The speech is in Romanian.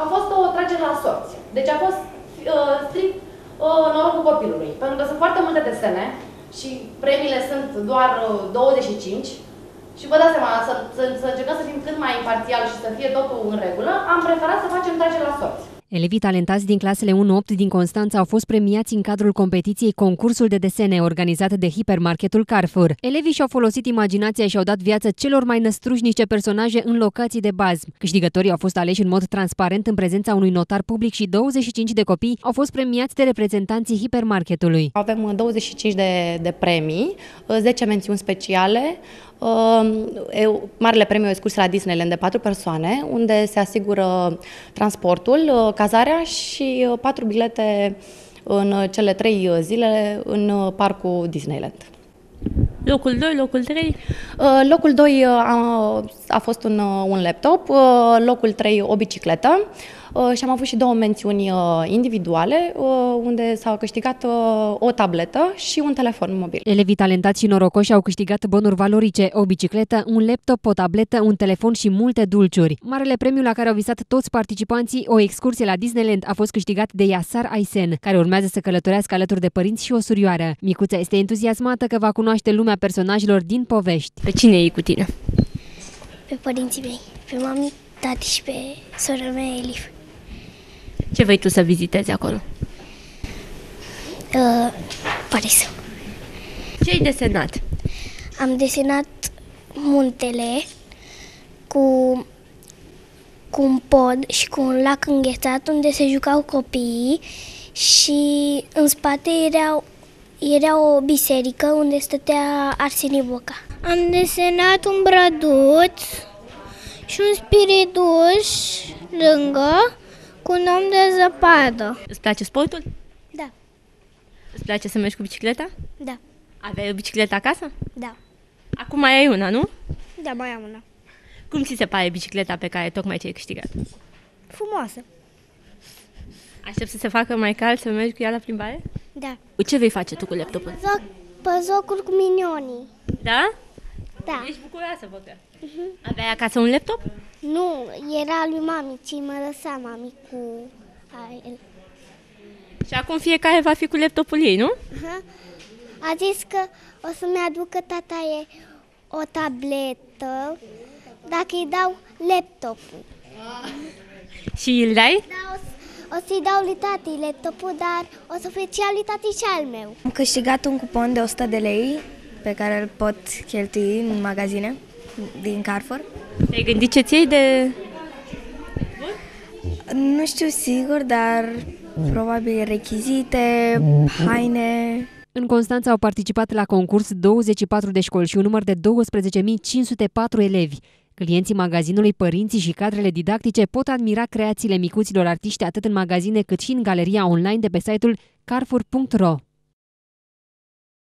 A fost o tragere la sorți. Deci a fost uh, strict uh, norocul copilului. Pentru că sunt foarte multe desene și premiile sunt doar uh, 25 și vă dați seama, să, să, să încercăm să fim cât mai imparțial și să fie totul în regulă, am preferat să facem tragere la sorți. Elevii talentați din clasele 1-8 din Constanța au fost premiați în cadrul competiției Concursul de desene organizat de hipermarketul Carrefour. Elevii și-au folosit imaginația și au dat viață celor mai năstrușnice personaje în locații de bază. Câștigătorii au fost aleși în mod transparent în prezența unui notar public și 25 de copii au fost premiați de reprezentanții hipermarketului. Avem 25 de, de premii, 10 mențiuni speciale, Marele premiu o excursie la Disneyland de 4 persoane, unde se asigură transportul, cazarea și patru bilete în cele trei zile în parcul Disneyland. Locul 2, locul 3? Locul 2 a, a fost un, un laptop, locul 3 o bicicletă, Uh, și am avut și două mențiuni uh, individuale, uh, unde s-a câștigat o tabletă și un telefon mobil. Elevii talentați și norocoși au câștigat bonuri valorice, o bicicletă, un laptop, o tabletă, un telefon și multe dulciuri. Marele premiu la care au visat toți participanții, o excursie la Disneyland, a fost câștigat de Yasar Aisen, care urmează să călătorească alături de părinți și o surioară. Micuța este entuziasmată că va cunoaște lumea personajelor din povești. Pe cine e cu tine? Pe părinții mei, pe mami, tati și pe sora mea Elif. Ce vrei tu să vizitezi acolo? Uh, Paris. Ce ai desenat? Am desenat muntele cu, cu un pod și cu un lac înghețat unde se jucau copiii și în spate era, era o biserică unde stătea Arsenie Boca. Am desenat un brăduț și un spiriduș lângă cu un om de zăpadă. Îți place sportul? Da. Îți place să mergi cu bicicleta? Da. Aveai o bicicletă acasă? Da. Acum mai ai una, nu? Da, mai am una. Cum ți se pare bicicleta pe care tocmai ce ai câștigat? Frumoasă. Aștept să se facă mai cald să mergi cu ea la plimbare? Da. Ce vei face tu cu laptopul? Joc pe jocuri cu minionii. Da? Da. Ești bucuroasă, Bocă. Uh-huh. Aveai acasă un laptop? Nu, era lui mami, ci mă lăsa mami cu a el. Și acum fiecare va fi cu laptopul ei, nu? Uh-huh. A zis că o să-mi aducă tata e o tabletă dacă îi dau laptopul. Și îl dai? Da, o, o să-i dau lui tati laptopul, dar o să fie și al lui tati și al meu. Am câștigat un cupon de 100 de lei pe care îl pot cheltui în magazine din Carrefour. Te-ai gândit ce ți de... Nu știu sigur, dar probabil rechizite, haine... În Constanța au participat la concurs 24 de școli și un număr de 12.504 elevi. Clienții magazinului, părinții și cadrele didactice pot admira creațiile micuților artiști atât în magazine cât și în galeria online de pe site-ul carrefour.ro.